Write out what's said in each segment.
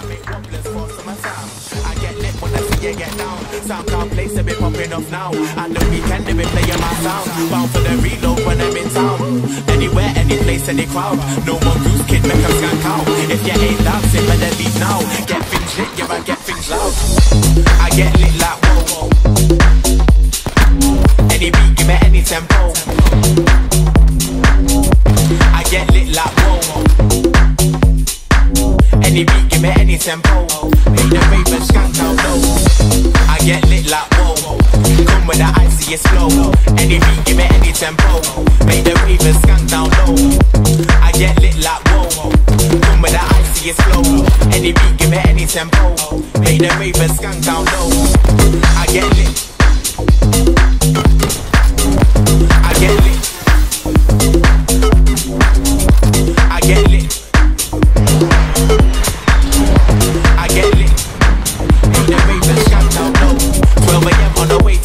I get lit when I see you get down. SoundCloud plays a bit popping off now. And the weekend they been playing my sound. Bound for the reload when I'm in town. Anywhere, any place, any crowd. No more goose kid, make a skank out. If you ain't dancing, better leave now. Get things lit, yeah, I get things loud. I get lit like whoa, whoa. Any beat, give me any tempo. Any tempo. Make the ravens skank down low. I get lit like whoa. Come with the icy, it's slow. Any beat, give me any tempo. Make the ravens skank down low. I get lit like whoa. Come with the icy, it's slow. Any beat, give me any tempo. Make the ravens skank down low. I get lit.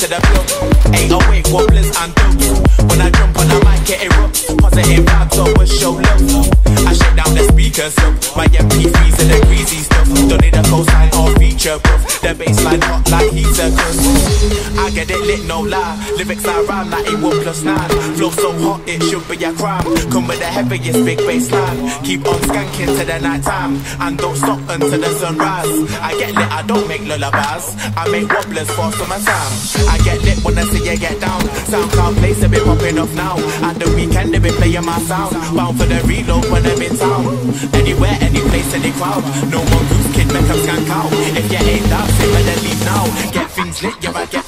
To the club. 808 wobblers and dubs. When I jump on the mic, it erupts. Positive vibes always show love. I shake down the speakers up. My MP3s and the greasy stuff. Don't need a cosign or feature buff. The bassline hot like heater cause I get it lit, no lie. Lyrics I rhyme like it will plus nine. Flow so hot, it should be a crime. Come with the heaviest big bassline. Keep on skanking to the night time. And don't stop until the sunrise. I get lit, I don't make lullabies. I make wobblers fast on my time. I get lit when I see you get down. SoundCloud plays a bit popping off now. And the weekend they been playing my sound. Bound for the reload when I'm in town. Anywhere, any place, any crowd. No more goose kid, make them skank out. If you ain't dancing, better leave now. Get things lit, yeah, I get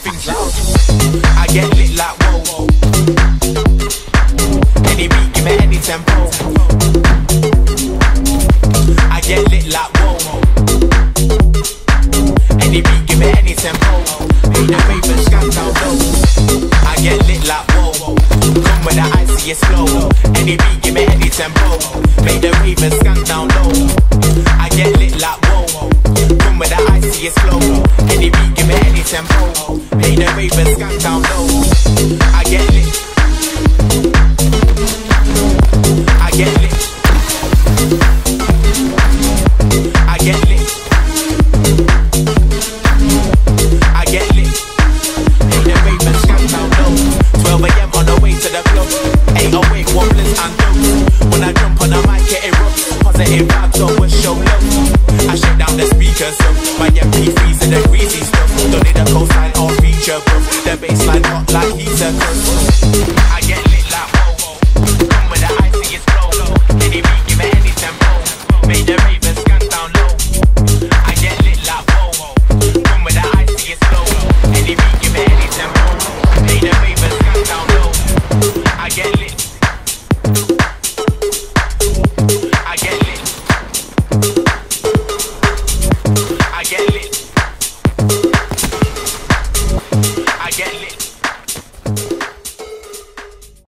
tempo. I get lit like whoa. Any beat, give me any tempo. Make the ravens skank down low. I get lit like whoa. Come with the icy, it's slow. Any beat, give me any tempo. Make the ravens skank down low. I get lit like whoa. Come with the icy, it's slow. Any beat, give me any tempo. Make the ravens skank down low. I get lit. My the. Don't need a cosign or feature. The baseline like. I get lit like whoa. Come with the. Any beat, give it any tempo. Made the ravens gun down low. I get lit like whoa, whoa. Come with the ice in. Any beat. get lit.